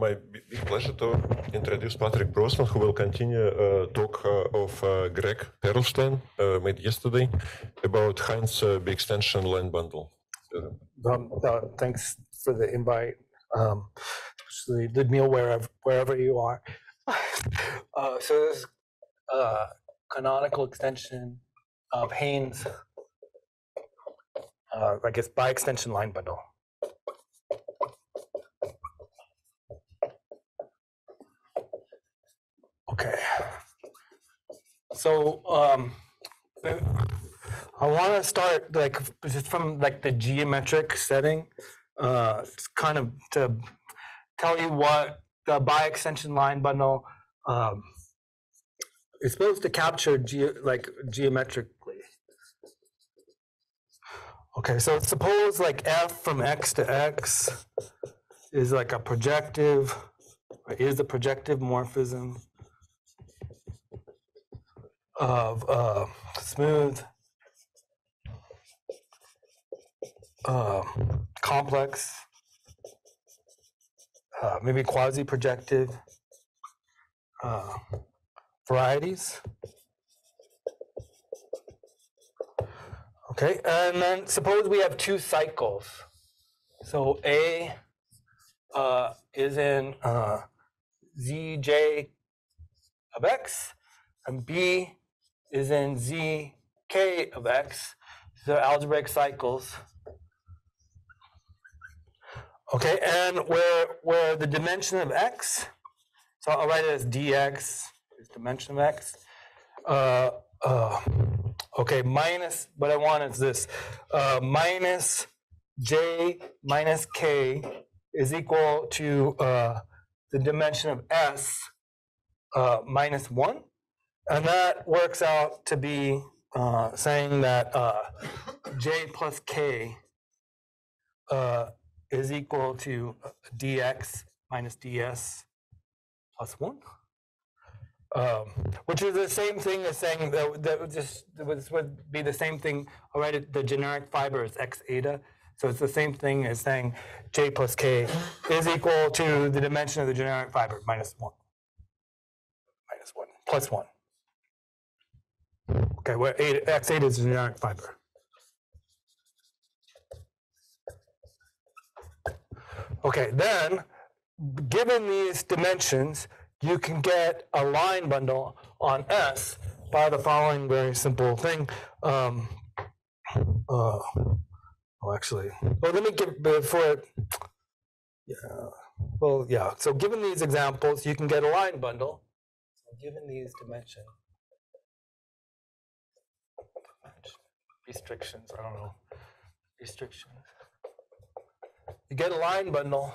My big pleasure to introduce Patrick Brosnan, who will continue uh, talk uh, of uh, Greg Pearlstein uh, made yesterday about Hain's uh, biextension line bundle. Um, uh, thanks for the invite, um, especially Ludmil, wherever, wherever you are. So this canonical extension of Hain's, I guess biextension line bundle. Okay. So um, I want to start like just from like the geometric setting, uh, kind of to tell you what the biextension line bundle um, is supposed to capture ge- like geometrically. Okay, so suppose like f from x to x is like a projective, is a projective morphism of uh, smooth uh, complex, uh, maybe quasi-projective uh, varieties. Okay, and then suppose we have two cycles. So A uh, is in uh, zj of x, and B is in zk of x. So algebraic cycles. Okay, and where where the dimension of x, so I'll write it as dx is dimension of x. Uh, uh, okay, minus what I want is this uh, minus j minus k is equal to uh, the dimension of s uh, minus one, and that works out to be uh, saying that uh, j plus k uh, is equal to dx minus ds plus 1. Um, which is the same thing as saying that, that would just this would be the same thing. All right, the generic fiber is x eta, so it's the same thing as saying j plus k is equal to the dimension of the generic fiber minus one, minus one, plus one. Okay, where eta, x eta is the generic fiber. Okay, then, given these dimensions, you can get a line bundle on S by the following very simple thing. Um, uh, oh, actually, well, let me give before. Yeah. Well, yeah. So, given these examples, you can get a line bundle. So, given these dimensions, restrictions. I don't know restrictions you get a line bundle.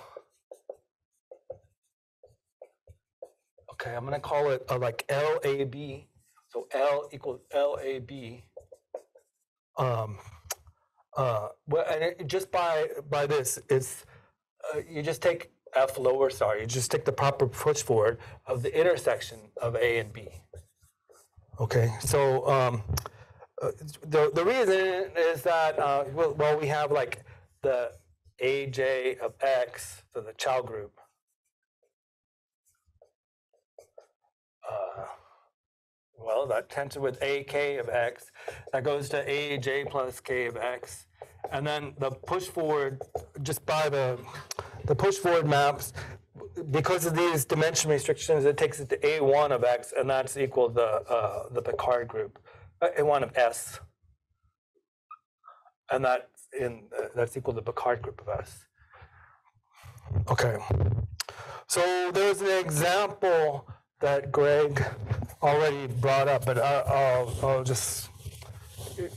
Okay, I'm gonna call it uh, like LAB. So L equals LAB. Um, uh, well, and it, just by by this, it's uh, you just take F lower. Sorry, you just take the proper push forward of the intersection of A and B. Okay, so um, the the reason is that uh, well, well we have like the aj of x to the Chow group. Uh, well, that tensor with ak of x, that goes to aj plus k of x. And then the push forward, just by the, the push forward maps, because of these dimension restrictions, it takes it to a1 of x, and that's equal to the, uh, the Picard group, uh, a1 of s. And that in uh, that's equal to the Picard group of S. Okay. So there's an example that Greg already brought up, but I, I'll, I'll just,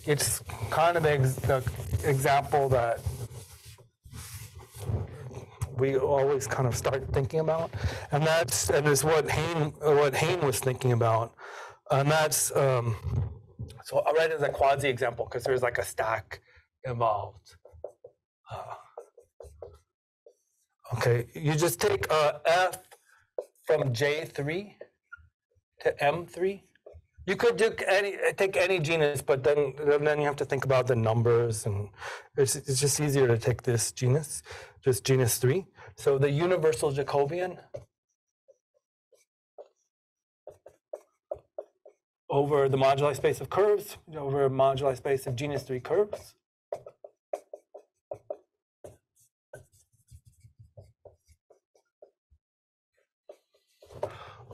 it's kind of ex, the example that we always kind of start thinking about, and that's and is what Hain what Hain was thinking about, and that's um, so I'll write it as a quasi example because there's like a stack involved. Uh, okay, you just take uh, F from J3 to M3. You could do any take any genus, but then then you have to think about the numbers, and it's, it's just easier to take this genus, just genus three. So the universal Jacobian over the moduli space of curves, over a moduli space of genus 3 curves.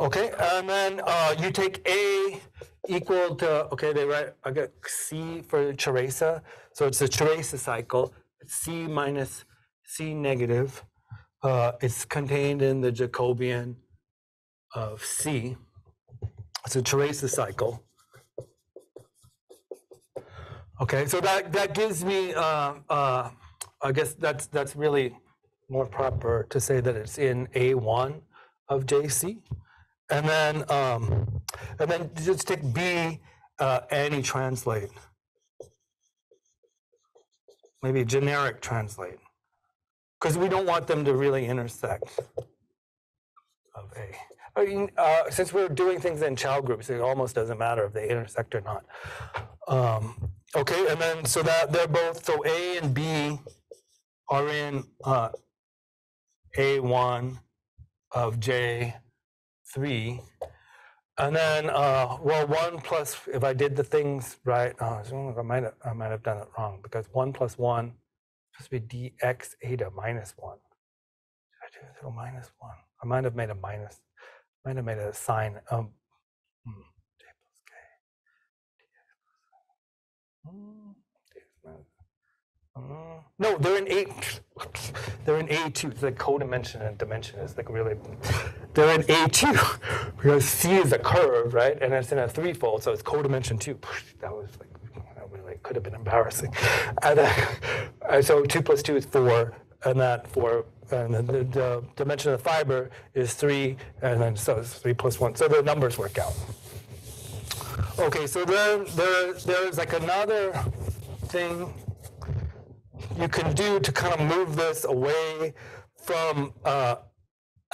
Okay, and then uh, you take A equal to, okay, they write, I got C for Ceresa. So it's a Ceresa cycle. C minus C negative. Uh, it's contained in the Jacobian of C. It's a the cycle. Okay, so that, that gives me, uh, uh, I guess that's, that's really more proper to say that it's in A1 of JC. And then, um, and then just take B, uh, any translate. Maybe generic translate. Because we don't want them to really intersect of A. I mean, uh, since we're doing things in Chow groups, it almost doesn't matter if they intersect or not. Um, okay, and then so that they're both, so A and B are in uh, A1 of J3. And then, uh, well, one plus, if I did the things right, uh, I might have, I might have done it wrong because one plus one supposed to be dx eta minus one. Did I do a little minus one? I might have made a minus, might have made a sign. Um, No, they're in A. They're in A two. Like co-dimension and dimension is like really. They're in A two because C is a curve, right? And it's in a threefold, so it's co-dimension two. That was like that really could have been embarrassing. And so two plus two is four, and that four. And the, the dimension of the fiber is three, and then so it's three plus one. So the numbers work out. Okay, so then there, there's like another thing you can do to kind of move this away from uh,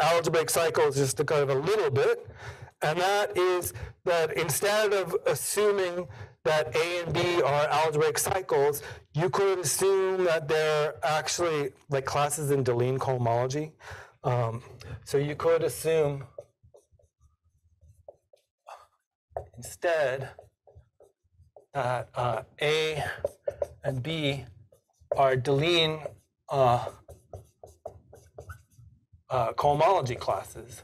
algebraic cycles just to kind of a little bit. And that is that instead of assuming that A and B are algebraic cycles, you could assume that they're actually like classes in Deligne cohomology. Um, so you could assume instead that uh, A and B are Deligne uh, uh, cohomology classes.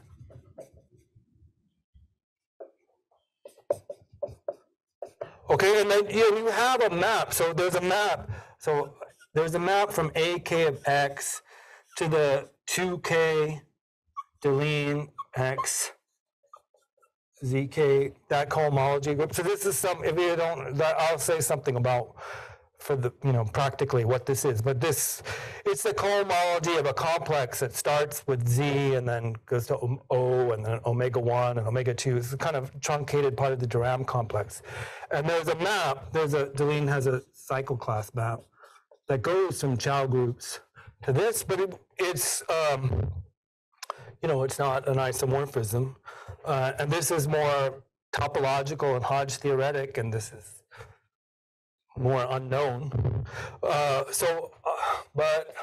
Okay, and then you have a map. So there's a map. So there's a map from AK of X to the 2K Deligne X ZK, that cohomology group. So this is some, if you don't, I'll say something about for the, you know, practically what this is. But this, it's the cohomology of a complex that starts with Z and then goes to O- and then omega 1 and omega 2. It's a kind of truncated part of the de Rham complex. And there's a map, there's a, Deligne has a cycle class map that goes from Chow groups to this, but it, it's, um, you know, it's not an isomorphism. Uh, and this is more topological and Hodge theoretic, and this is more unknown. Uh, so, uh, but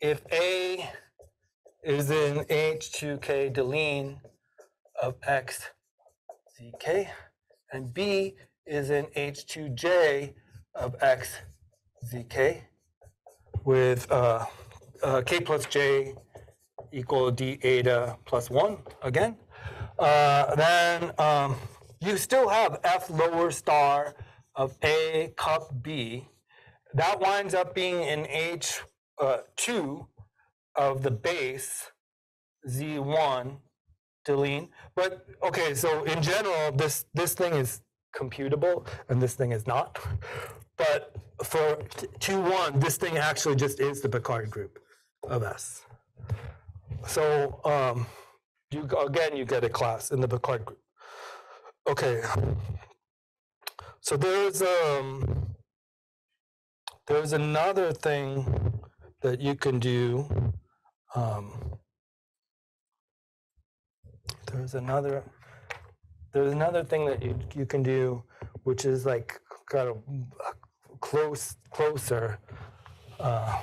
if A is in H2K Deligne of X ZK, and B is in H2J of X ZK, with uh, uh, K plus J equal D eta plus one again, uh, then um, you still have F lower star of A cup B. That winds up being in H uh, two of the base Z1 Deligne. But okay, so in general, this this thing is computable and this thing is not. But for t- 2 1, this thing actually just is the Picard group of S. So um, you again, you get a class in the Picard group. Okay. So there's um there's another thing that you can do. Um, there's another there's another thing that you, you can do, which is like kind of close closer. Uh,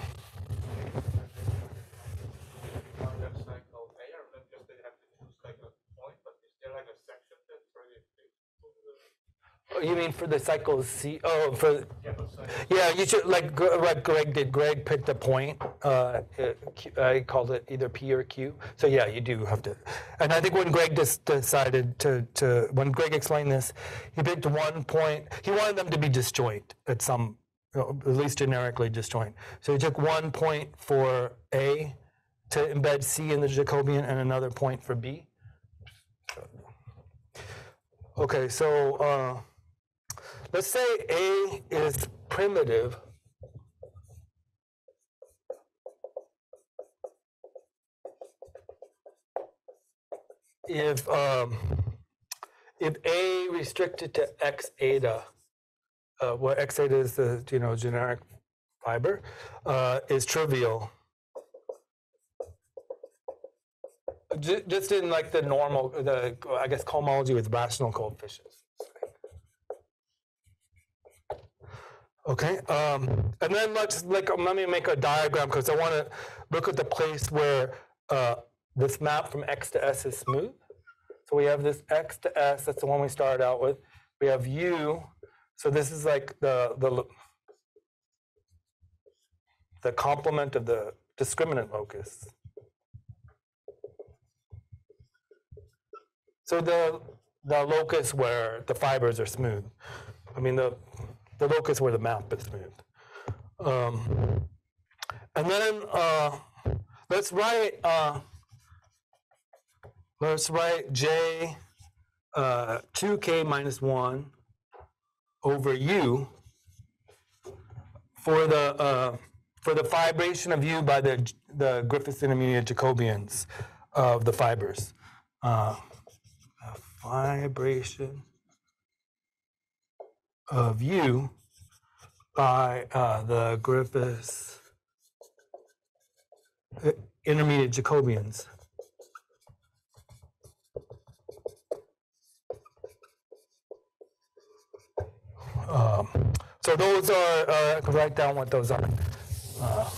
you mean for the cycle C? Oh, for yeah, you should like like Greg did. Greg picked a point. Uh, uh, I called it either P or Q. So yeah, you do have to. And I think when Greg just decided to to when Greg explained this, he picked one point. He wanted them to be disjoint at some, at least generically disjoint. So he took one point for A to embed C in the Jacobian, and another point for B. Okay, so uh, let's say A is primitive. If um, if A restricted to X eta, uh, what X eta is the you know generic fiber, uh, is trivial. Just in like the normal, the I guess cohomology with rational coefficients. Okay, um, and then let's like let me make a diagram because I want to look at the place where uh, this map from x to s is smooth. So we have this x to s. That's the one we started out with. We have u. So this is like the the the complement of the discriminant locus. So the the locus where the fibers are smooth. I mean the the locus where the map is moved. Um, and then uh, let's write uh, let's write j uh, 2k minus 1 over u for the uh, for the fibration of u by the the Griffiths intermediate Jacobians of the fibers. Uh, fibration of u by uh, the Griffiths uh, intermediate Jacobians. Um, so those are, uh, write down what those are. Uh,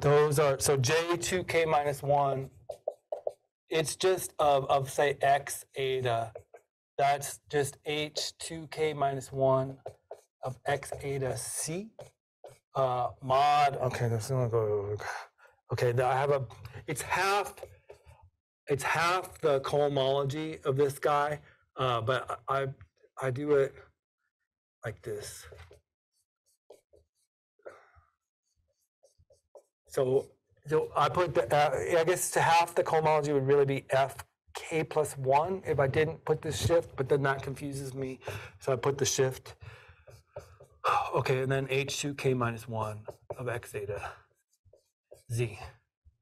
those are, so J2K minus 1 it's just of, of say x eta. That's just h2k minus 1 of x eta c uh, mod. Okay, that's gonna go. Okay, I have a. It's half. It's half the cohomology of this guy, uh, but I I I do it like this. So so I put the, uh, I guess to half the cohomology would really be f k plus one if I didn't put the shift, but then that confuses me. So I put the shift. Okay, and then h2k minus one of x theta z.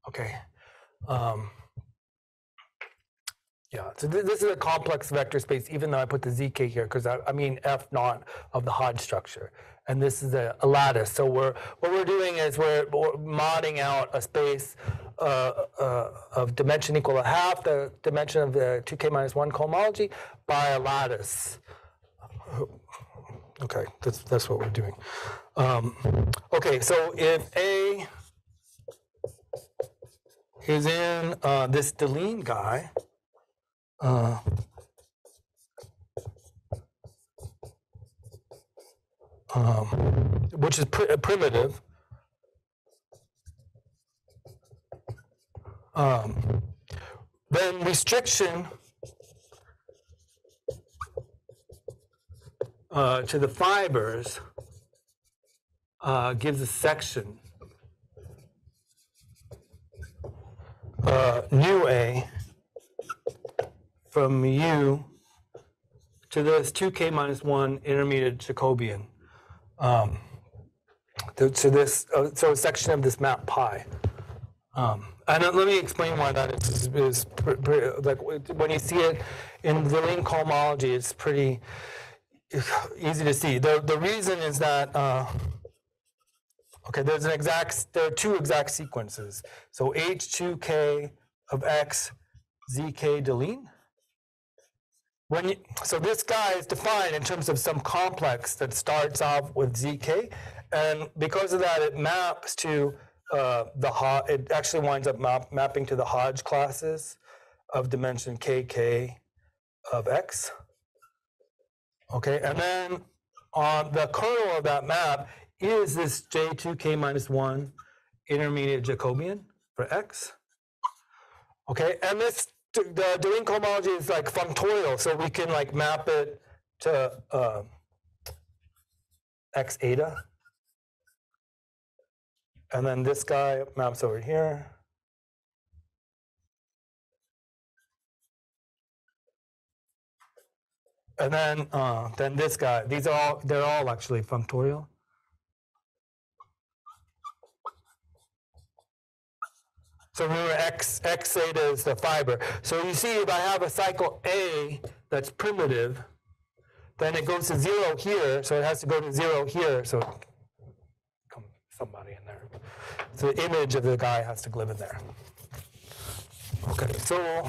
Okay. Um, yeah, so th- this is a complex vector space, even though I put the zk here, because I, I mean f naught of the Hodge structure. And this is a, a lattice. So we're what we're doing is we're, we're modding out a space uh, uh, of dimension equal to half the dimension of the 2k minus 1 cohomology by a lattice. Okay, that's, that's what we're doing. Um, okay, so if A is in uh, this Deligne guy, um, which is pri- primitive. Um, then restriction uh, to the fibers uh, gives a section uh, A from U to this 2k minus 1 intermediate Jacobian. Um, to, to this, uh, so a section of this map pi. Um, and uh, let me explain why that is, is pr- like when you see it in Deligne cohomology, it's pretty easy to see. The, the reason is that, uh, okay, there's an exact, there are two exact sequences. So H2K of X, ZK Deline. When you, so this guy is defined in terms of some complex that starts off with zk, and because of that, it maps to uh, the Ho- it actually winds up map- mapping to the Hodge classes of dimension kk of x. Okay, and then on the kernel of that map is this j2k minus 1 intermediate Jacobian for x. Okay, and this the Deligne cohomology is like functorial, so we can like map it to uh, x eta. And then this guy maps over here. And then uh, then this guy. These are all they're all actually functorial. So remember x x theta is the fiber. So you see if I have a cycle A that's primitive, then it goes to zero here, so it has to go to zero here. So come somebody in there. So the image of the guy has to live in there. Okay, so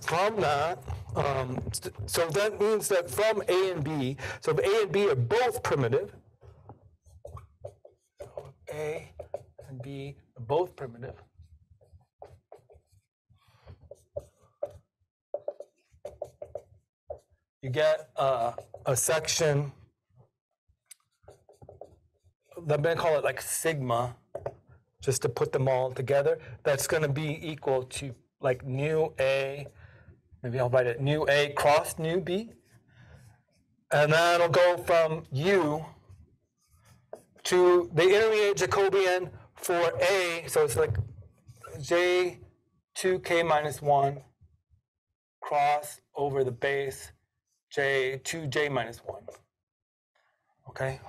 from that, um, so that means that from A and B, so if A and B are both primitive, A and B are both primitive. You get uh, a section, I'm gonna call it like sigma, just to put them all together. That's gonna be equal to like nu A, maybe I'll write it nu A cross nu B. And that'll go from U to the intermediate Jacobian for A, so it's like J2K minus 1 cross over the base J 2J minus 1. Okay?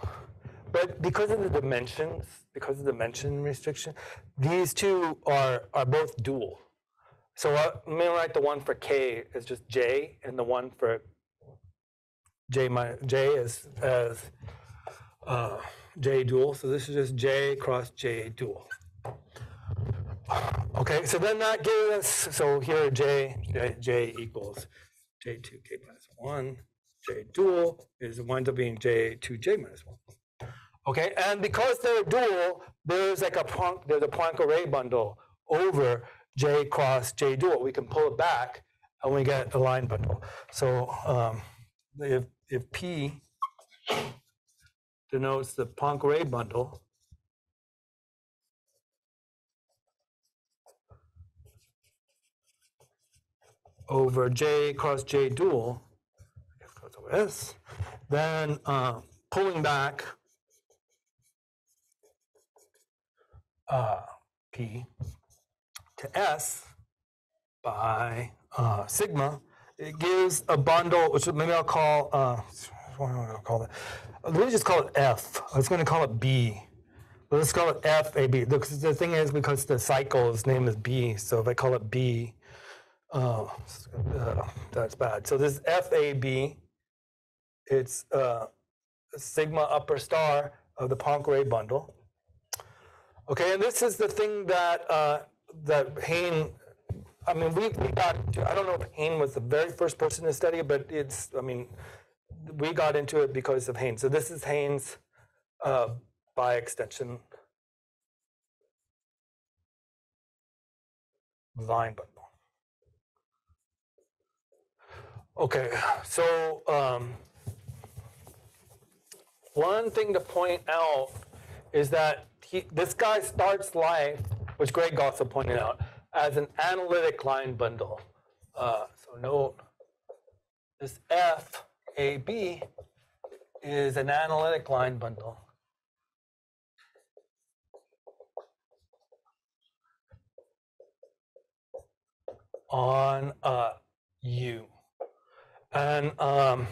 But because of the dimensions, because of the dimension restriction, these two are, are both dual. So uh, let me write the one for K as just J, and the one for J minus J is as uh, J dual. So this is just J cross J dual. Okay, so then that gives us, so here J, J, J equals J2K minus 1, J dual is winds up being J2J minus 1. Okay, and because they're dual, there's like a Planck, there's a Poincare bundle over J cross J dual. We can pull it back and we get a line bundle. So um, if, if P denotes the Poincare bundle, over J cross J dual, over S, then uh, pulling back uh, P to S by uh, sigma, it gives a bundle, which maybe I'll call, uh, what am I going to call it? Let me just call it F. I was going to call it B. Let's call it F A B. The, the thing is, because the cycle's name is B, so if I call it B, uh, uh, that's bad. So this FAB, it's uh, sigma upper star of the Poincare bundle. Okay, and this is the thing that uh, that Hain. I mean, we, we got. Into, I don't know if Hain was the very first person to study it, but it's. I mean, we got into it because of Hain. So this is Hain's uh, biextension line bundle. Okay, so um, one thing to point out is that he, this guy starts life, which Greg also pointed out, as an analytic line bundle. Uh, so note this FAB is an analytic line bundle. on uh, U. And um,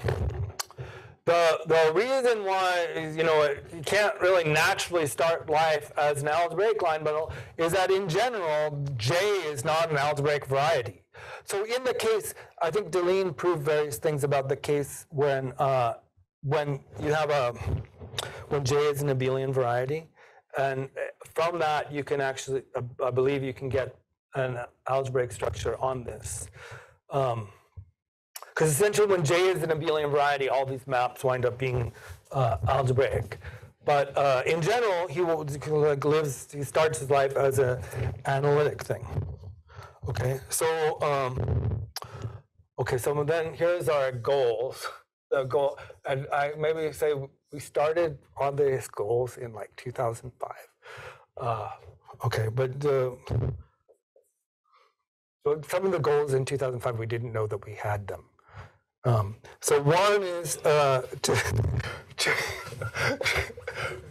the the reason why is, you know you can't really naturally start life as an algebraic line bundle is that in general J is not an algebraic variety. So in the case, I think Deligne proved various things about the case when uh, when you have a when J is an abelian variety, and from that you can actually I believe you can get an algebraic structure on this. Um, Because essentially, when J is an abelian variety, all these maps wind up being uh, algebraic. But uh, in general, he will, like, lives. He starts his life as an analytic thing. Okay, so um, okay, so then here's our goals. The goal, and I maybe say we started on these goals in like 2005. Uh, okay, but the so some of the goals in 2005 we didn't know that we had them. Um, so one is uh, to, to,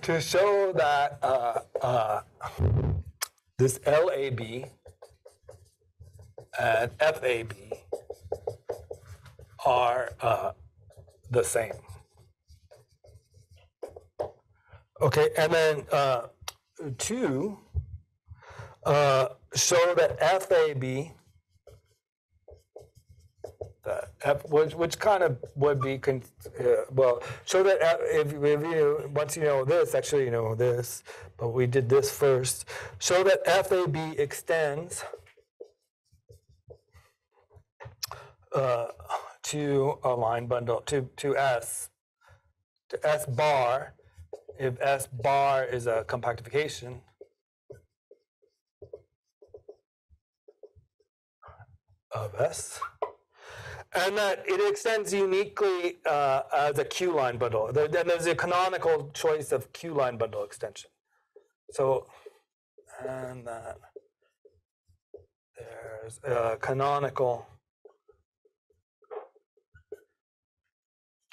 to show that uh, uh, this LAB and FAB are uh, the same. Okay, and then uh, two, uh, show that FAB, the F, which, which kind of would be, con- uh, well, show that F, if, if you, once you know this, actually you know this, but we did this first, show that FAB extends uh, to a line bundle, to, to S, to S bar, if S bar is a compactification, of S, and that it extends uniquely uh, as a Q line bundle. Then there's a canonical choice of Q line bundle extension. So, and that there's a canonical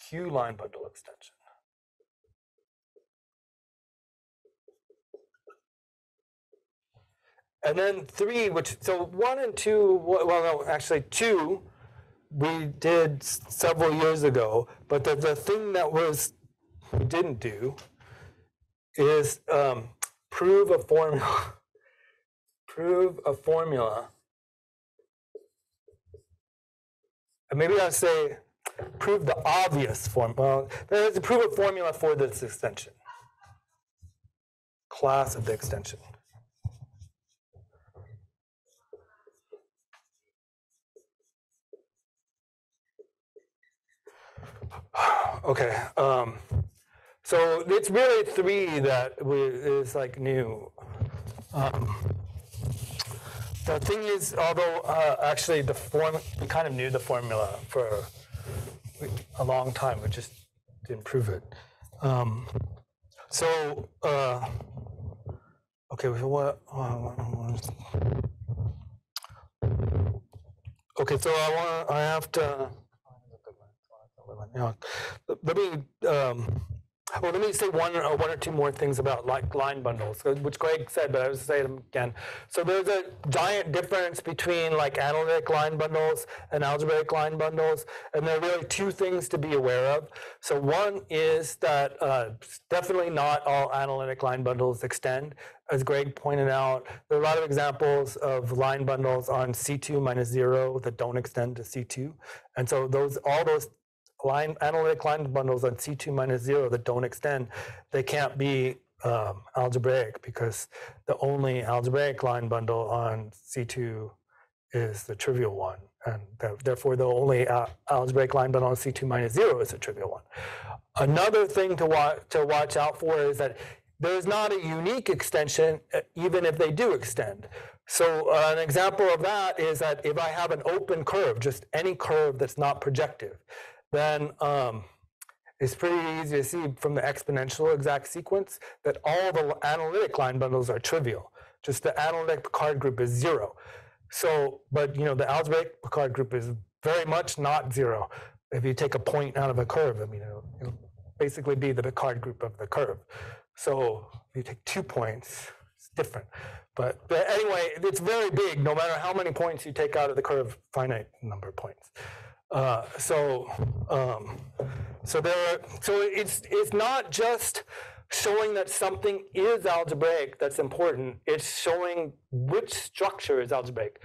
Q line bundle extension. And then three, which so one and two, well, no, actually two, we did several years ago. But the, the thing that was we didn't do is um, prove a formula. prove a formula. And maybe I'll say prove the obvious form. Well, there's to prove a formula for this extension. Class of the extension. Okay. Um, so it's really three that we, is like new. Um, the thing is, although uh, actually the form we kind of knew the formula for a long time, we just didn't prove it. Um, so uh, okay, so what? Uh, okay, so I want I have to. Let me, um, well, let me say one or, one or two more things about like line bundles, uh, which Greg said, but I was say them again. So there's a giant difference between like analytic line bundles and algebraic line bundles, and there are really two things to be aware of. So one is that uh, definitely not all analytic line bundles extend. As Greg pointed out, there are a lot of examples of line bundles on C2 minus zero that don't extend to C2. And so those all those line analytic line bundles on C2 minus zero that don't extend, they can't be um, algebraic because the only algebraic line bundle on C2 is the trivial one. And th- therefore, the only uh, algebraic line bundle on C2 minus zero is the trivial one. Another thing to, wa- to watch out for is that there's not a unique extension, uh, even if they do extend. So, uh, an example of that is that if I have an open curve, just any curve that's not projective, then um, it's pretty easy to see from the exponential exact sequence that all the analytic line bundles are trivial. Just the analytic Picard group is zero. So, but you know, the algebraic Picard group is very much not zero. If you take a point out of a curve, I mean, it'll, it'll basically be the Picard group of the curve. So, if you take two points, it's different. But, but anyway, it's very big. No matter how many points you take out of the curve, finite number of points. Uh, so, um, so there. So it's it's not just showing that something is algebraic that's important. It's showing which structure is algebraic.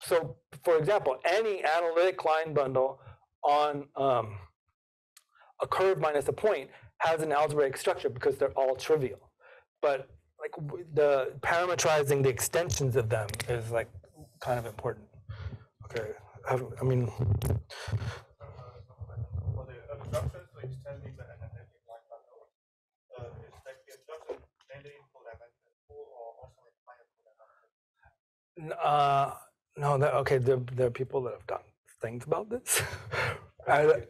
So, for example, any analytic line bundle on um, a curve minus a point has an algebraic structure because they're all trivial. But like the parametrizing the extensions of them is like kind of important. Okay, have, I mean, Uh, no, that, okay, there, there are people that have done things about this. I,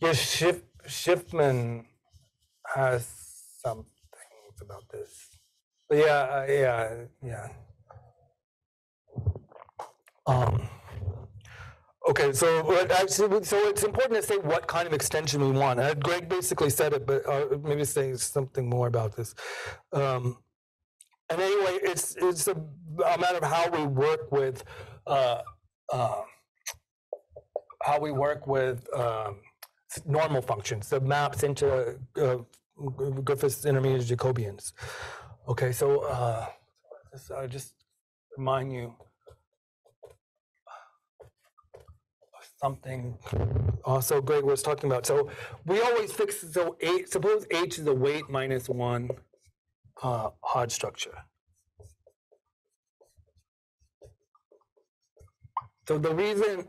yeah, Schiff, Schiffman has some things about this. But yeah, uh, yeah, yeah. Um, okay, so but actually, so it's important to say what kind of extension we want. Uh, Greg basically said it, but uh, maybe say something more about this. Um, and anyway, it's it's a, a matter of how we work with uh, uh, how we work with um, normal functions, the maps into uh, Griffiths' intermediate Jacobians. Okay, so uh, I just remind you something also Greg was talking about. So we always fix so. Suppose h is a weight minus one uh, Hodge structure. So the reason,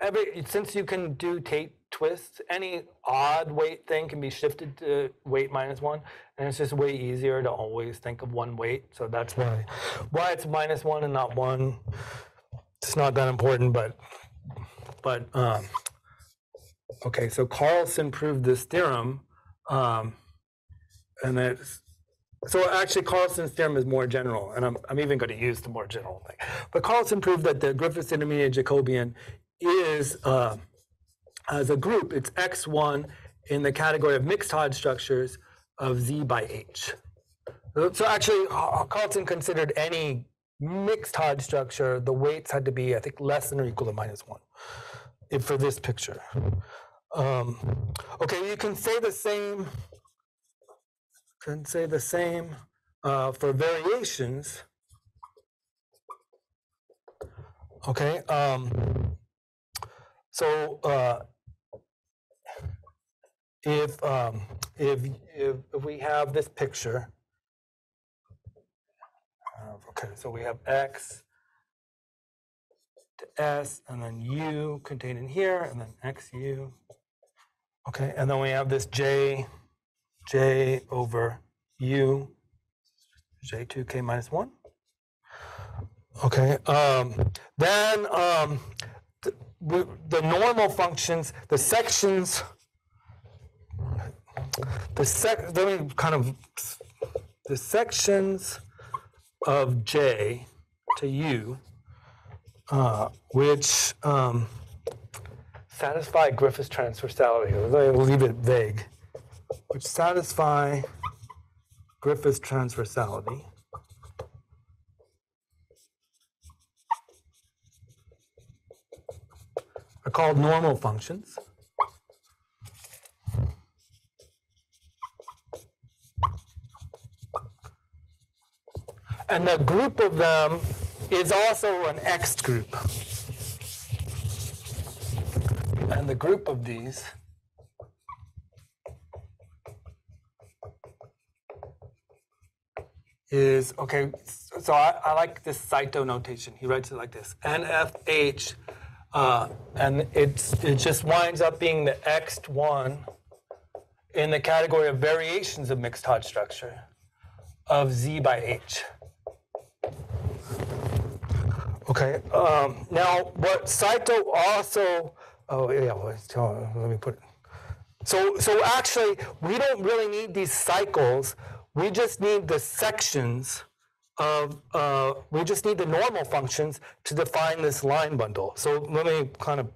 every since you can do Tate twists, any odd weight thing can be shifted to weight minus one, and it's just way easier to always think of one weight. So that's why, why it's minus one and not one. It's not that important, but, but um, okay. So Carlson proved this theorem, um, and it's so actually, Carlson's theorem is more general, and I'm, I'm even going to use the more general thing. But Carlson proved that the Griffiths intermediate Jacobian is, uh, as a group, it's Ext1 in the category of mixed Hodge structures of Z by H. So so actually, Carlson considered any mixed Hodge structure, the weights had to be, I think, less than or equal to minus one if for this picture. Um, okay, you can say the same can say the same uh, for variations. Okay. Um, so uh, if, um, if if if we have this picture, okay, so we have x to s, and then u contained in here, and then xu. Okay, and then we have this j j over u j2k minus 1. Okay, um, then um, the, the normal functions, the sections, the sec, let me kind of, the sections of j to u, uh, which um, satisfy Griffiths' transversality. We'll leave it vague which satisfy Griffiths' transversality. Are called normal functions. And the group of them is also an Ext group. And the group of these is okay. So I, I like this Saito notation. He writes it like this: NFH, uh, and it's it just winds up being the X one in the category of variations of mixed Hodge structure of Z by H. Okay. Um, now, what Saito also, oh yeah, let me put. So, so actually, we don't really need these cycles. We just need the sections of. Uh, we just need the normal functions to define this line bundle. So let me kind of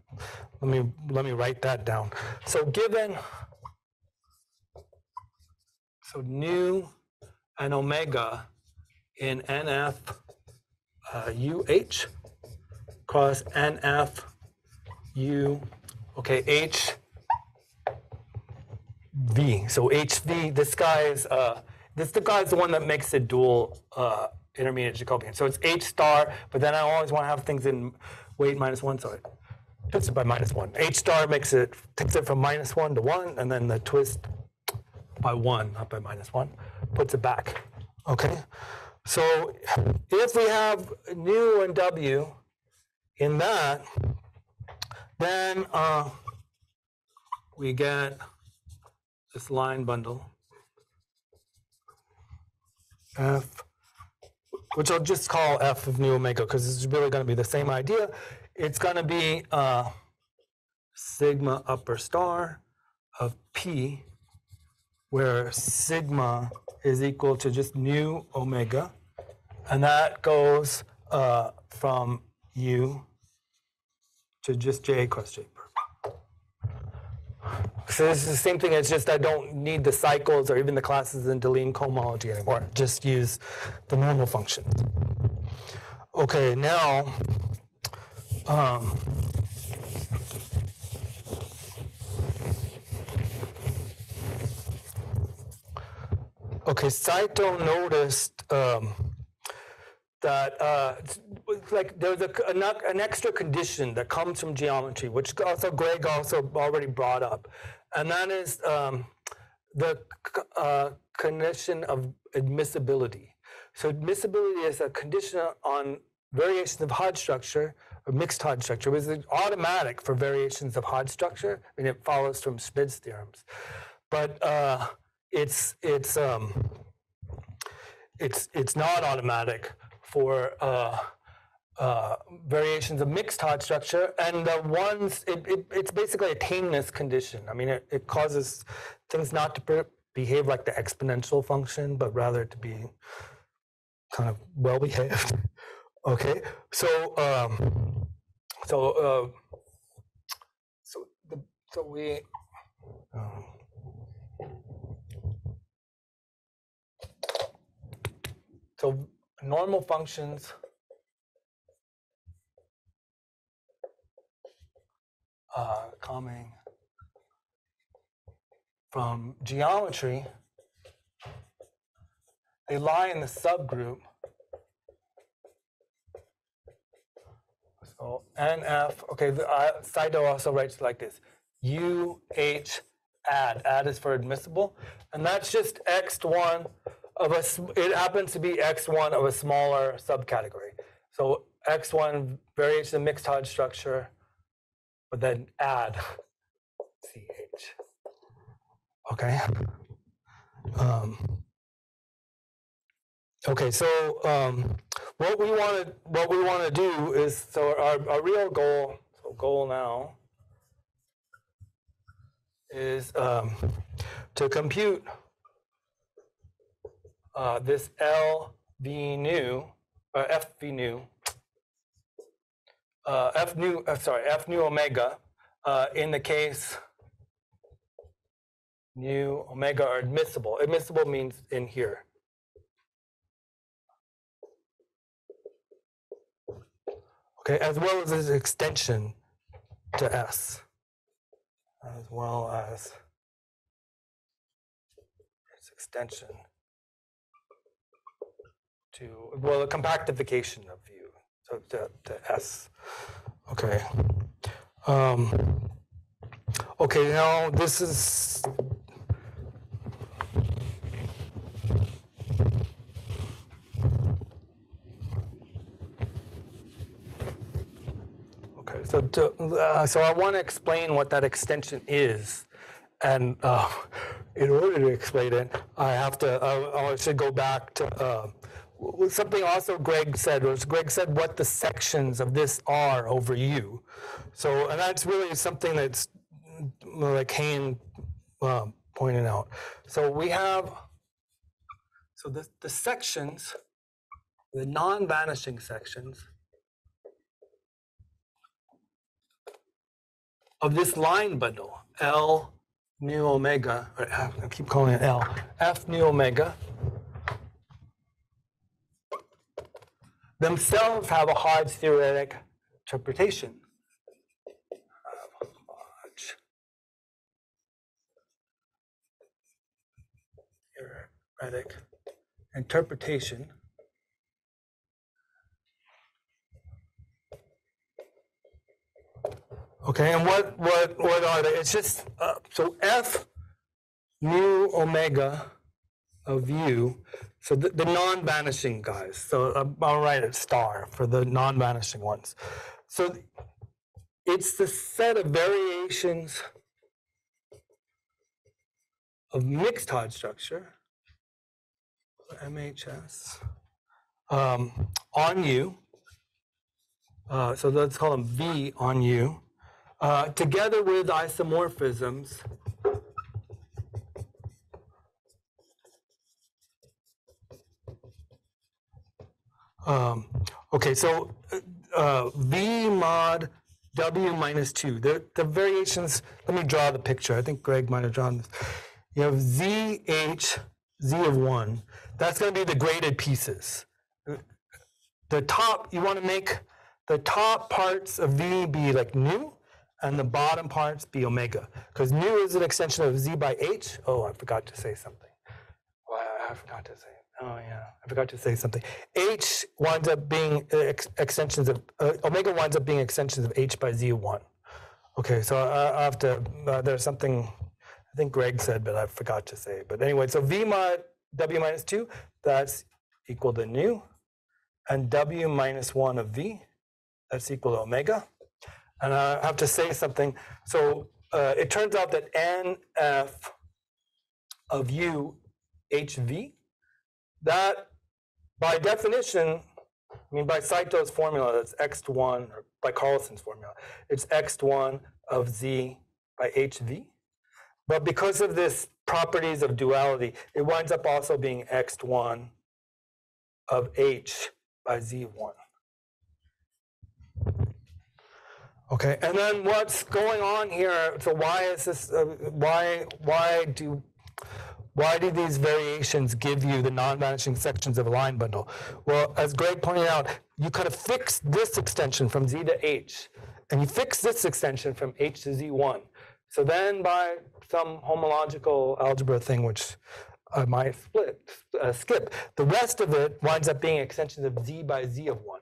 let me let me write that down. So given. So nu and omega in NF uh, UH cross NF U, okay, H V. So HV, this guy is, uh, this the guy is the one that makes the dual uh, intermediate Jacobian. So it's H star, but then I always want to have things in weight minus one, so it it by minus one. H star makes it, takes it from minus one to one, and then the twist by one, not by minus one, puts it back. Okay? So if we have nu and w in that, then uh, we get this line bundle f which I'll just call f of nu omega because it's really going to be the same idea. It's going to be uh, sigma upper star of p, where sigma is equal to just nu omega, and that goes uh, from u to just j j. So this is the same thing. It's just I don't need the cycles or even the classes in Deligne cohomology anymore. Just use the normal functions. Okay, now. Um, okay, Saito noticed um, that uh, like there's a, an, an extra condition that comes from geometry, which also Greg also already brought up, and that is um, the uh, condition of admissibility. So admissibility is a condition on variations of Hodge structure or mixed Hodge structure, which is automatic for variations of Hodge structure, and it follows from Schmid's theorems. But uh, it's it's um, it's it's not automatic for uh, uh, variations of mixed Hodge structure, and the ones it, it, it's basically a tameness condition. I mean, it, it causes things not to per- behave like the exponential function, but rather to be kind of well behaved. okay, so um, so uh, so the so we. Um, so normal functions uh, coming from geometry, they lie in the subgroup. So NF, okay, the, uh, Saito also writes like this, UH add, add is for admissible, and that's just Ext1 of a, it happens to be Ext1 of a smaller subcategory. So Ext1 variation of mixed Hodge structure, but then add CH. Okay. Um, okay, so um, what we want to what we want to do is so our, our real goal, so goal now is um, to compute uh, this L v nu, uh, F v nu, uh, F nu, uh, sorry, F nu omega uh, in the case nu omega are admissible. Admissible means in here. Okay, as well as its extension to S, as well as its extension to, well, a compactification of U, so to, to S. Okay. Um, okay, now this is. Okay, so to, uh, so I want to explain what that extension is, and uh, in order to explain it, I have to. I, I should go back to uh, something. Also, Greg said was Greg said what the sections of this are over U. So, and that's really something that's mm, like Hain uh, pointed out. So we have. So the the sections, the non-vanishing sections. of this line bundle, L nu omega, I keep calling it L, F nu omega, themselves have a Hodge theoretic interpretation. Theoretic interpretation. Okay, and what what what are they? It's just uh, so F mu omega of u. So the, the non-vanishing guys. So uh, I'll write a star for the non-vanishing ones. So it's the set of variations of mixed Hodge structure, MHS, um, on U. Uh, so let's call them V on U. Uh, together with isomorphisms Um, okay, so uh, V mod W minus 2. The, the variations, let me draw the picture. I think Greg might have drawn this. You have ZH, Z of 1. That's going to be the graded pieces. The top, you want to make the top parts of V be like nu, and the bottom parts be omega. Because nu is an extension of Z by H. Oh, I forgot to say something. Well, I forgot to say. Oh yeah, I forgot to say something. H winds up being uh, ex- extensions of uh, omega winds up being extensions of H by Z one. Okay, so I, I have to. Uh, there's something I think Greg said, but I forgot to say. But anyway, so V mod W minus two, that's equal to nu, and W minus one of V, that's equal to omega. And I have to say something. So uh, it turns out that NF of U HV that by definition, I mean by Saito's formula, that's x to 1, or by Carlson's formula, it's x to 1 of z by hv. But because of this properties of duality, it winds up also being x to 1 of h by z1. Okay, and then what's going on here? So why is this? Uh, why why do why do these variations give you the non-vanishing sections of a line bundle? Well, as Greg pointed out, you kind of fix this extension from Z to H, and you fix this extension from H to Z1. So then by some homological algebra thing, which I might split, uh, skip, the rest of it winds up being extensions of Z by Z of 1.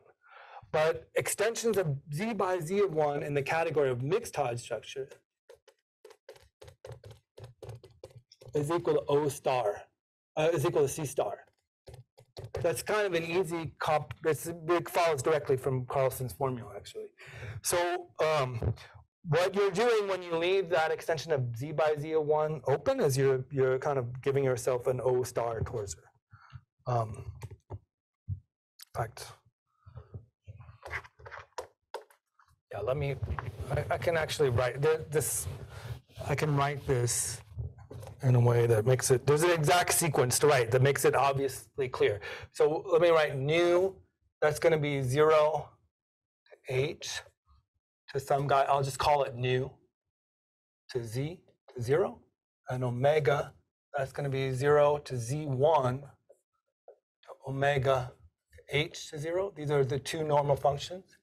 But extensions of Z by Z of 1 in the category of mixed Hodge structure is equal to O star, uh, is equal to C star. That's kind of an easy cop. It follows directly from Carlson's formula, actually. So um, what you're doing when you leave that extension of z by z of one open is you're you're kind of giving yourself an O star torsor. Um, in fact, yeah. Let me. I, I can actually write this. I can write this in a way that makes it, there's an exact sequence to write that makes it obviously clear. So let me write nu, that's going to be 0 to h to some guy, I'll just call it nu to z to 0. And omega, that's going to be 0 to z1 to omega h to 0. These are the two normal functions.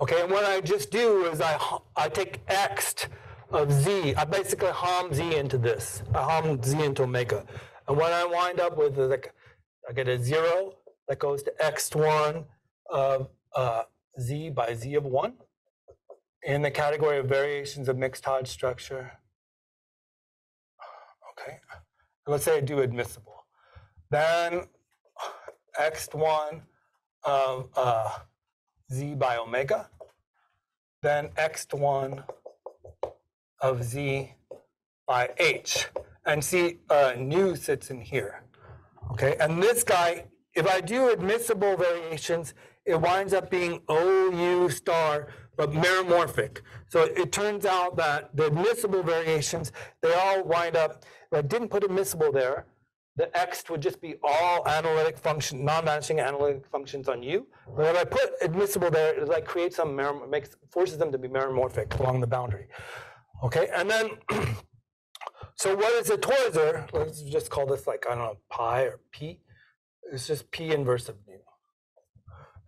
Okay, and what I just do is I, I take x of z, I basically hom z into this. I hom z into omega. And what I wind up with is like, I get a zero that goes to x1 of uh, z by z of 1 in the category of variations of mixed Hodge structure. Okay, let's say I do admissible. Then x1 of uh, z by omega, then x to 1 of z by h. And see, uh, nu sits in here. Okay, and this guy, if I do admissible variations, it winds up being OU star, but meromorphic. So it turns out that the admissible variations, they all wind up, I didn't put admissible there, the x would just be all analytic function, non-vanishing analytic functions on u. But if I put admissible there, it like creates some makes forces them to be meromorphic along the boundary. Okay, and then so what is a torsor? Let's just call this like I don't know pi or p. It's just p inverse of nu.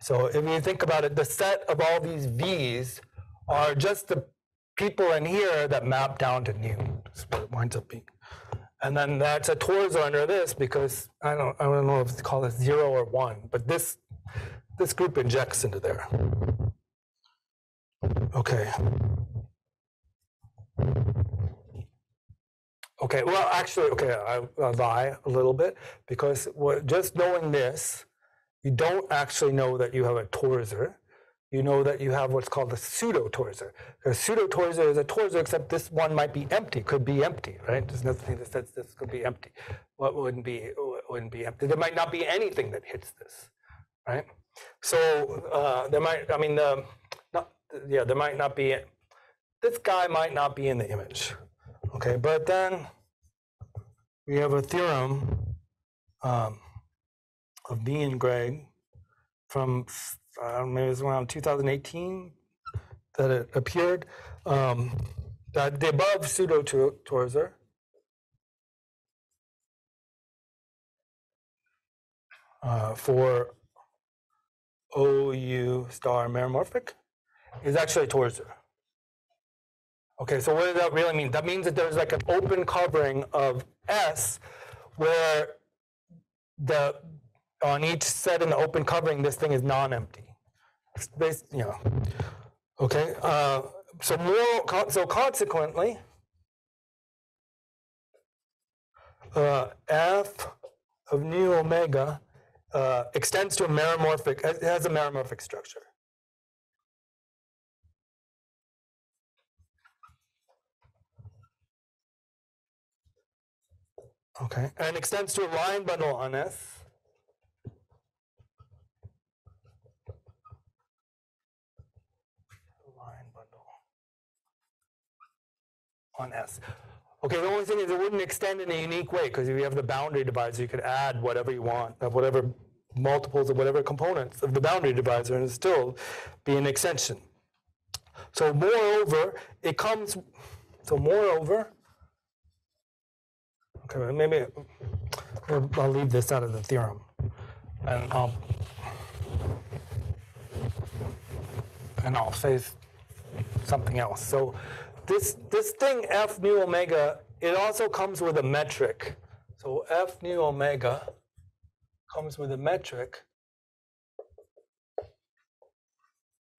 So if you think about it, the set of all these v's are just the people in here that map down to nu. That's what it winds up being. And then that's a torsor under this because I don't I don't know if it's called a zero or one, but this this group injects into there. Okay. Okay, well, actually, okay, I, I lie a little bit because just knowing this, you don't actually know that you have a torsor. You know that you have what's called a pseudo torsor. A pseudo torsor is a torsor, except this one might be empty, could be empty, right? There's nothing that says this could be empty. What wouldn't be wouldn't be empty? There might not be anything that hits this, right? So uh, there might, I mean, not, yeah, there might not be. This guy might not be in the image, okay? But then we have a theorem um, of me and Greg from uh, maybe it was around 2018 that it appeared. Um, that the above pseudo torsor uh, for OU star meromorphic is actually a torsor. Okay, so what does that really mean? That means that there's like an open covering of S where the on each set in the open covering, this thing is non-empty. It's based, you know. Okay, uh, so more, so consequently, uh, f of nu omega uh, extends to a meromorphic, it has a meromorphic structure. Okay, and extends to a line bundle on S. on S. Okay, the only thing is it wouldn't extend in a unique way because if you have the boundary divisor, you could add whatever you want of whatever multiples of whatever components of the boundary divisor and it still be an extension. So moreover, it comes, so moreover, okay, maybe I'll leave this out of the theorem and I'll, and I'll say something else. So this, this thing f nu omega, it also comes with a metric. So f nu omega comes with a metric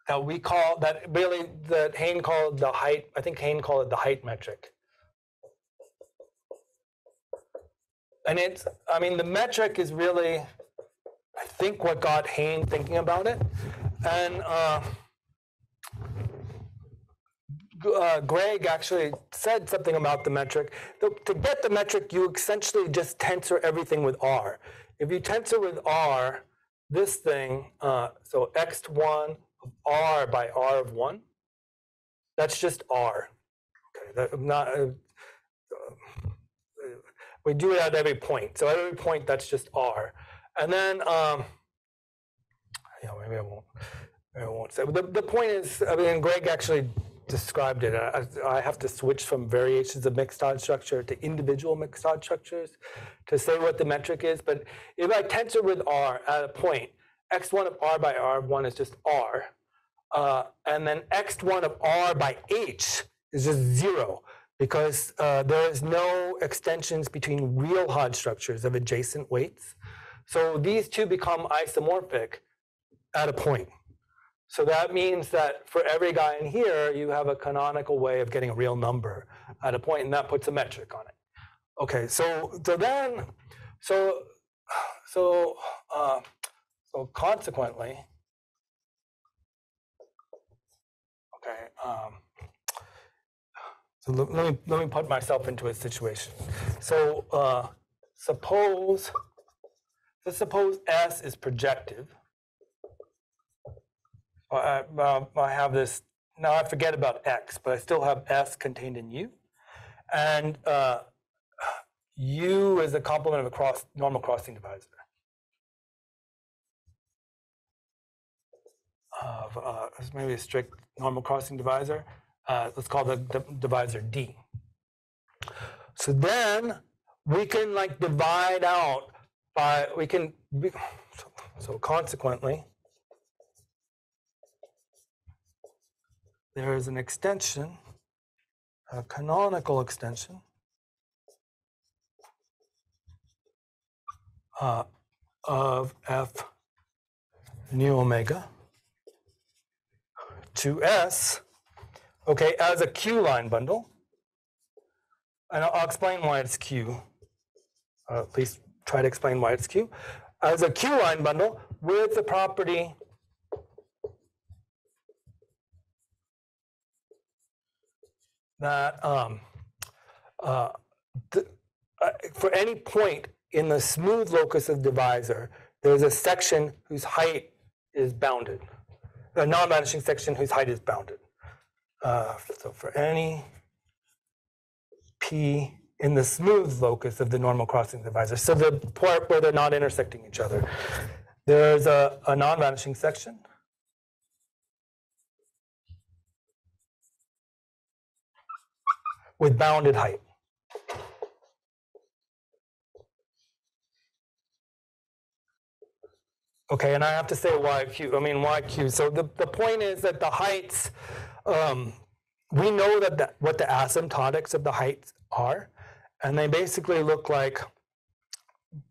that we call, that really, that Hain called the height, I think Hain called it the height metric. And it's, I mean, the metric is really, I think, what got Hain thinking about it. And uh, uh, Greg actually said something about the metric. The, to get the metric, you essentially just tensor everything with R. If you tensor with R, this thing, uh, so x1 of R by R of 1, that's just R. Okay, that, not, uh, we do it at every point. So at every point, that's just R. And then, um, yeah, maybe I won't, I won't say. The, the point is, I mean, Greg actually described it. I, I, have to switch from variations of mixed Hodge structure to individual mixed Hodge structures to say what the metric is. But if I tensor with R at a point, x1 of R by R of 1 is just R. Uh, and then x1 of R by H is just zero because uh, there is no extensions between real Hodge structures of adjacent weights. So these two become isomorphic at a point. So that means that for every guy in here, you have a canonical way of getting a real number at a point, and that puts a metric on it. Okay, so so then, so so uh, so consequently, okay. Um, so let, me let me put myself into a situation. So uh, suppose so suppose S is projective I, I have this, now I forget about X, but I still have S contained in U. And uh, U is the complement of a cross, normal crossing divisor. Of uh, maybe a strict normal crossing divisor. Uh, let's call the, the divisor D. So then we can like divide out by, we can, so consequently, there is an extension, a canonical extension uh, of f nu omega to S, okay, as a Q line bundle. And I'll, explain why it's Q. Uh, at least try to explain why it's Q. As a Q line bundle with the property that um, uh, th- uh, for any point in the smooth locus of divisor, there's a section whose height is bounded, a non-vanishing section whose height is bounded. Uh, so for any p in the smooth locus of the normal crossing divisor, so the part where they're not intersecting each other, there's a, a non-vanishing section. With bounded height. Okay, and I have to say YQ, I mean YQ. So the, the point is that the heights, um, we know that the, what the asymptotics of the heights are, and they basically look like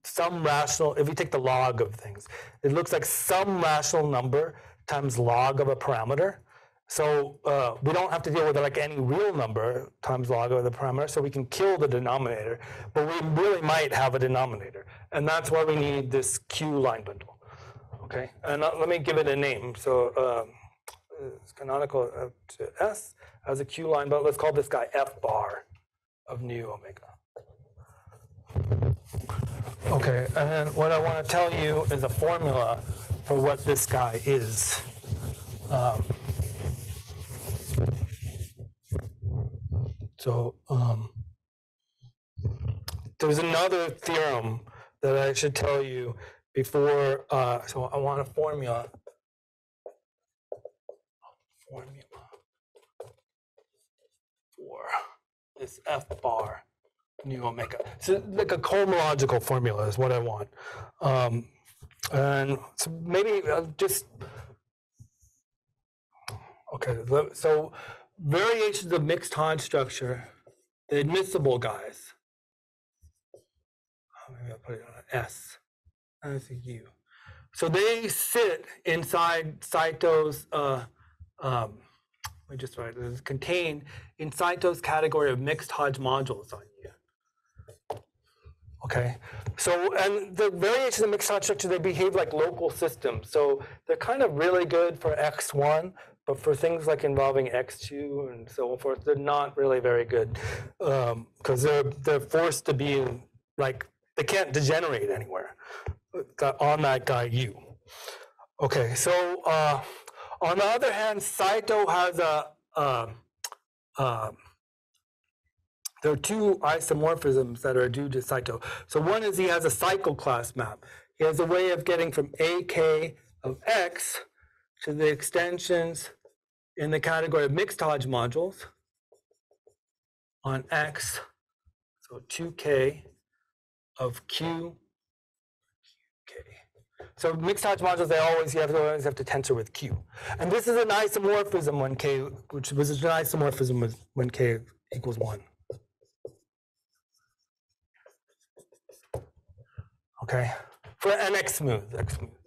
some rational, if you take the log of things, it looks like some rational number times log of a parameter. So uh, we don't have to deal with like any real number times log of the parameter, so we can kill the denominator, but we really might have a denominator. And that's why we need this Q line bundle. Okay, and uh, let me give it a name. So um, it's canonical to S as a Q line, but let's call this guy F bar of nu omega. Okay, and what I want to tell you is a formula for what this guy is. Um, so um, there's another theorem that I should tell you before. Uh, so I want a formula. Formula for this f bar nu omega. So like a cohomological formula is what I want. Um, and so maybe uh, just okay. So variations of mixed Hodge structure, the admissible guys. Oh, Maybe I'll put it on S. That's a U. So they sit inside Saito's. Uh, um, let me just write this. Contained in Saito's category of mixed Hodge modules on U. Okay, so and the variations of mixed Hodge structure they behave like local systems. So they're kind of really good for x1, but for things like involving x2 and so forth, they're not really very good because they're they're forced to be like they can't degenerate anywhere on that guy u. Okay, so uh, on the other hand, Saito has a um, um, there are two isomorphisms that are due to Saito. So one is he has a cycle class map. He has a way of getting from AK of X to the extensions in the category of mixed Hodge modules on X. So 2K of Q. So mixed Hodge modules, they always you have to always have to tensor with Q. And this is an isomorphism when K, which was an isomorphism when K equals one. Okay, for an smooth, X smooth.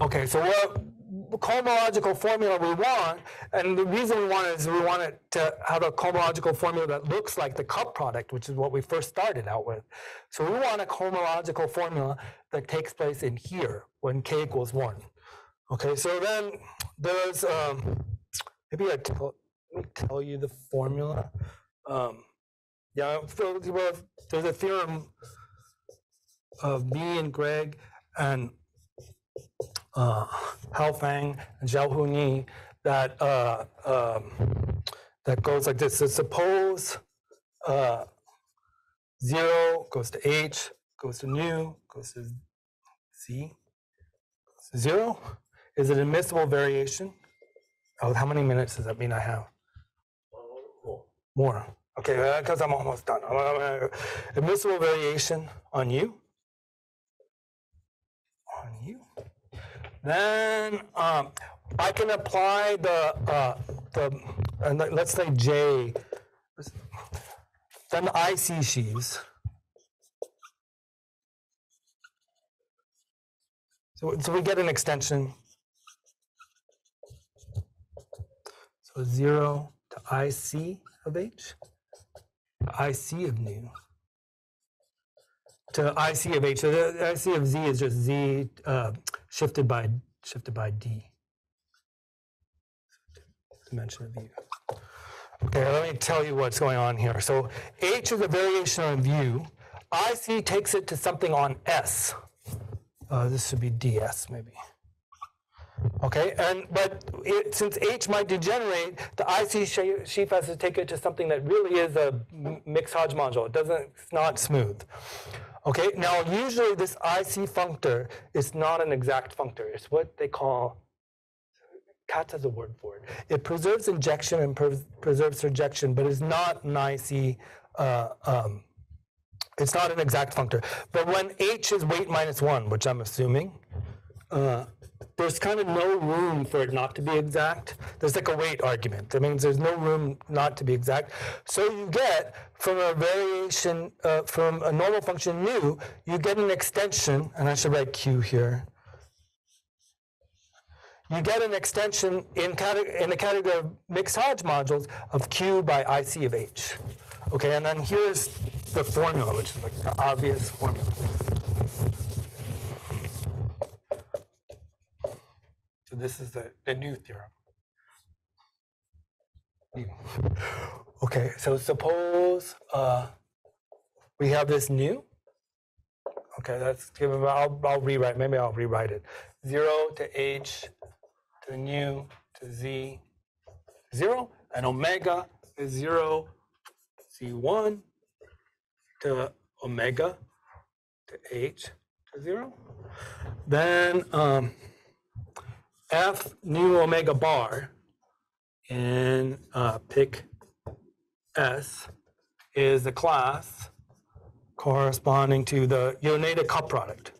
Okay, so what cohomological formula we want, and the reason we want it is we want it to have a cohomological formula that looks like the cup product, which is what we first started out with. So we want a cohomological formula that takes place in here when k equals one. Okay, so then there's um, maybe I tell, let me tell you the formula. Um, yeah, so there's a theorem of me and Greg and uh, Hao Fang and Zhaohu Nie that uh, um, that goes like this. So suppose uh, zero goes to h, goes to nu, goes to z. Zero is an admissible variation. Oh, how many minutes does that mean I have? More. Okay, because I'm almost done. I'm- Admissible variation on u. On u. Then um, I can apply the uh, the let's say J. Then the IC sheaves. So, so we get an extension. So zero to IC of H, IC of nu to IC of H. So the IC of Z is just Z uh, shifted by shifted by D. dimension of U. Okay, let me tell you what's going on here. So H is a variation on U. IC takes it to something on S. Uh, this should be DS maybe. Okay, and but it, since H might degenerate, the IC sheaf has to take it to something that really is a mixed Hodge module. It doesn't, it's not smooth. Okay, now usually this IC functor is not an exact functor. It's what they call CATS has a word for it. It preserves injection and pres- preserves rejection, but is not an IC. Uh, um, it's not an exact functor. But when H is weight minus one, which I'm assuming, uh, there's kind of no room for it not to be exact. There's like a weight argument. That means there's no room not to be exact. So you get from a variation uh, from a normal function nu, you get an extension, and I should write q here. You get an extension in, in the category of mixed Hodge modules of q by ic of h. Okay, and then here's the formula, which is like the obvious formula. So this is the, the nu theorem. Okay, so suppose uh, we have this new. Okay, that's given. I'll, I'll rewrite. Maybe I'll rewrite it. Zero to h to nu to z zero, and omega is zero z1 to omega to h to zero. Then um, f nu omega bar in uh, Pic S is the class corresponding to the Yoneda cup product.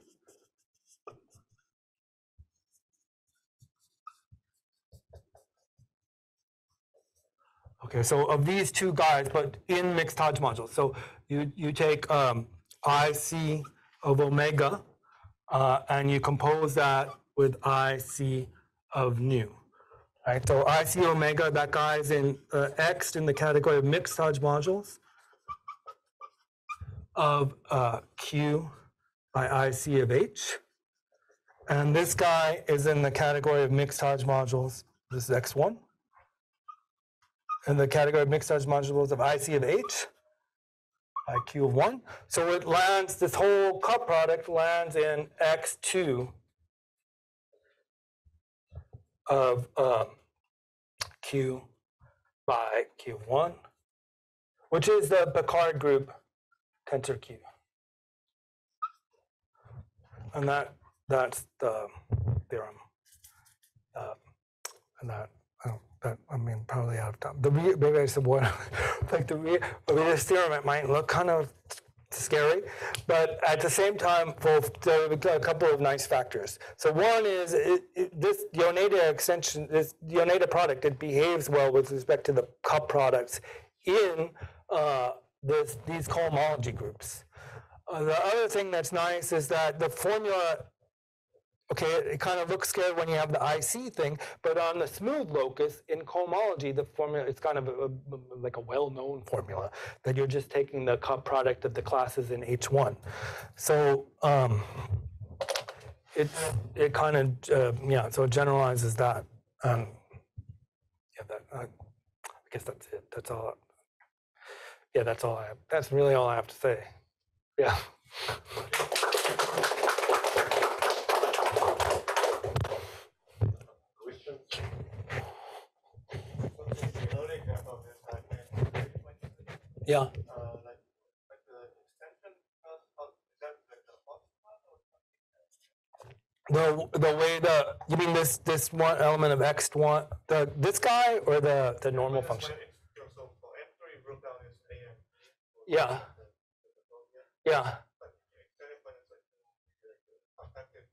Okay, so of these two guys, but in mixed Hodge modules. So you, you take um, IC of omega uh, and you compose that with IC of nu. Right, so IC omega, that guy's in uh, X in the category of mixed Hodge modules of uh, Q by IC of H. And this guy is in the category of mixed Hodge modules. This is Ext1. In the category of mixed Hodge modules of IC of H by Q of 1. So it lands, this whole cup product lands in X2 of um, Q by Q1, which is the Picard group tensor Q. And that that's the theorem. Uh, and that, that I mean, probably out of time. The maybe I said what, like the I mean, this theorem it might look kind of scary, but at the same time, there are a couple of nice factors. So one is it, it, this Yoneda extension, this Yoneda product, it behaves well with respect to the cup products in uh, this, these cohomology groups. Uh, the other thing that's nice is that the formula Okay, it, it kind of looks scary when you have the IC thing, but on the smooth locus in cohomology, the formula it's kind of a, a- like a well-known formula that you're just taking the cup product of the classes in H1. So um, it it kind of uh, yeah, so it generalizes that. Um, yeah, that uh, I guess that's it. That's all. Yeah, that's all I have. That's really all I have to say. Yeah. Yeah. The the way the you mean this this one element of x one the this guy or the the normal function? Yeah. Yeah.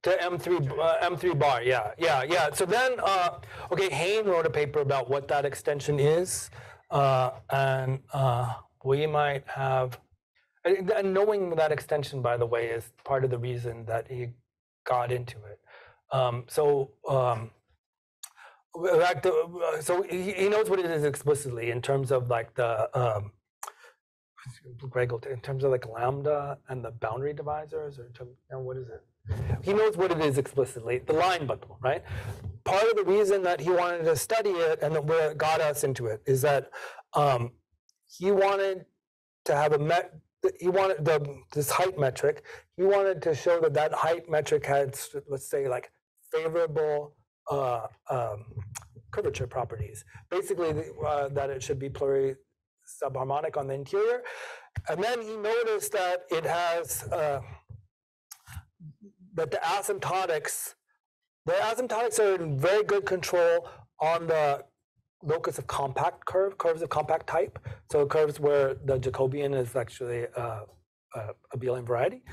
To M3 uh, M3 bar, yeah, yeah, yeah. So then, uh, okay, Hain wrote a paper about what that extension is, uh, and uh, we might have. And knowing that extension, by the way, is part of the reason that he got into it. Um, so, um, like the, so he, knows what it is explicitly in terms of like the um, Greg, in terms of like lambda and the boundary divisors, or what is it? He knows what it is explicitly, the line bundle, right? Part of the reason that he wanted to study it and that where it got us into it is that um, he wanted to have a met. He wanted the this height metric. He wanted to show that that height metric had, let's say, like favorable uh, um, curvature properties. Basically, uh, that it should be pluri subharmonic on the interior. And then he noticed that it has uh, that the asymptotics, the asymptotics are in very good control on the locus of compact curve, curves of compact type. So curves where the Jacobian is actually uh, a abelian variety.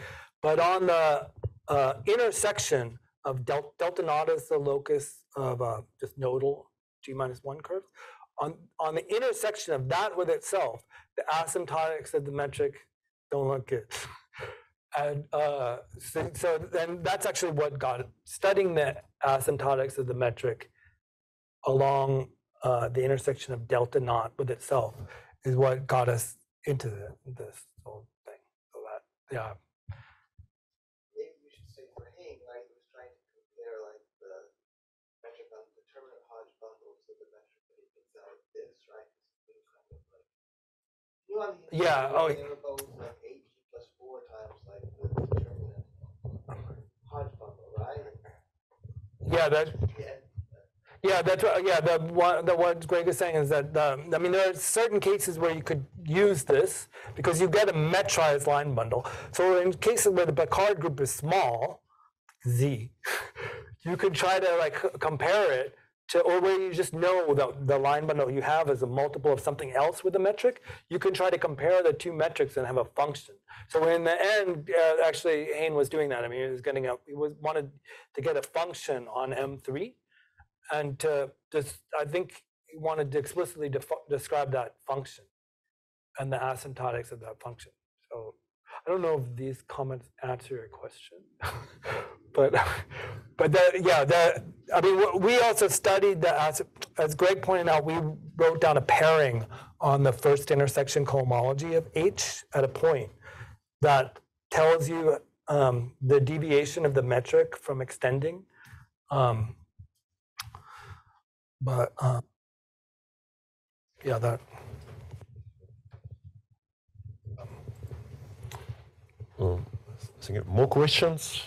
But on the uh, intersection of del- delta naught is the locus of uh, just nodal g minus one curves. On, on the intersection of that with itself, the asymptotics of the metric don't look good. And uh, so, so then that's actually what got it. Studying the asymptotics of the metric along uh, the intersection of delta naught with itself is what got us into the, this whole thing. So that, yeah. maybe we should say for Hain, right, he was trying to compare like the metric on determinate Hodge bundles with the metric that he thinks out of this, right? Kind of like- You know, the Yeah, oh, They were both like eight plus four times like the determinate Hodge bundle, right? Yeah, that, Yeah, Yeah, that's right. Yeah, the one, the what Greg is saying is that I mean, there are certain cases where you could use this because you get a metrized line bundle. So in cases where the Picard group is small, Z, you could try to like compare it to, or where you just know that the line bundle you have is a multiple of something else with a metric. You can try to compare the two metrics and have a function. So in the end, uh, actually, Hain was doing that. I mean, he was getting a, he was wanted to get a function on M3 and to just, I think he wanted to explicitly defi- describe that function and the asymptotics of that function. So I don't know if these comments answer your question, but but the, yeah, the I mean we also studied the as, as Greg pointed out, we wrote down a pairing on the first intersection cohomology of H at a point that tells you um, the deviation of the metric from extending. Um, but um, yeah, that thank you. More questions?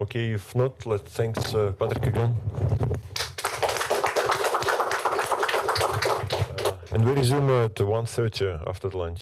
Okay, if not, let's thanks uh, Patrick again. Uh, and we resume at 1.30 after the lunch.